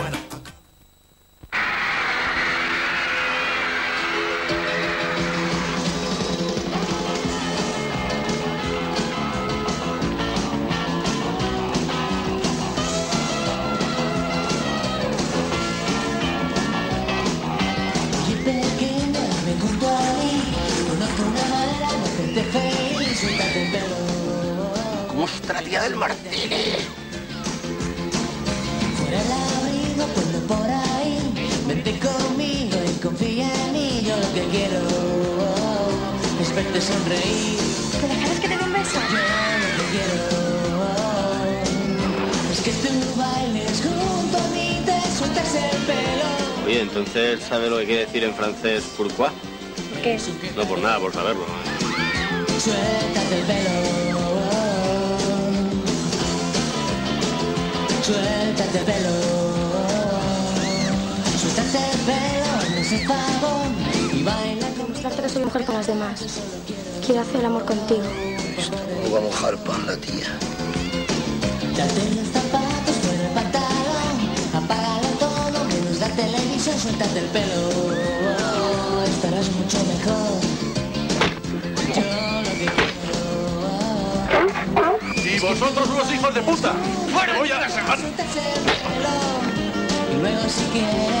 Y pequeña, ven junto a mí. Conozco una manera de hacerte feliz. Suéltate el pelo. ¿Cómo está tía del Martínez? Que quiero verte sonreír. ¿Te dejarás que te dé un beso? Yo lo que quiero es que tú bailes junto a mí, te sueltas el pelo. Oye, entonces, ¿sabe lo que quiere decir en francés pourquoi? ¿Por qué? No por nada, por saberlo. Suéltate el pelo. Suéltate el pelo. Suéltate el pelo, no se demás. Quiero hacer el amor contigo. No va a mojar pan la tía. Date los zapatos, fuera el pantalón. Apágalo todo, menos la televisión. Suéltate el pelo. Estarás mucho mejor. Yo lo que quiero. Y vosotros unos hijos de puta. ¡Fuera! Voy a pelo. Y luego si quieres.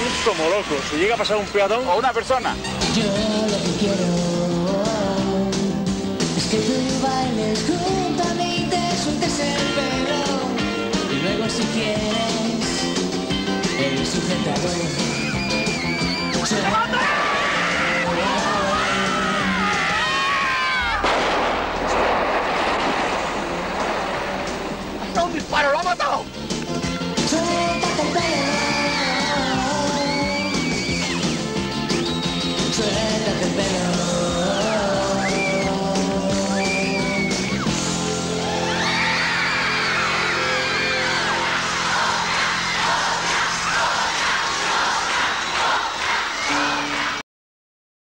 Van como locos. Si llega a pasar un peatón o una persona. Yo lo que quiero es que tú bailes junto a mí, te sueltes el pelo y luego si quieres el sujetador. Suéltate. ¡Hasta un disparo! ¡Lo ha matado! and better.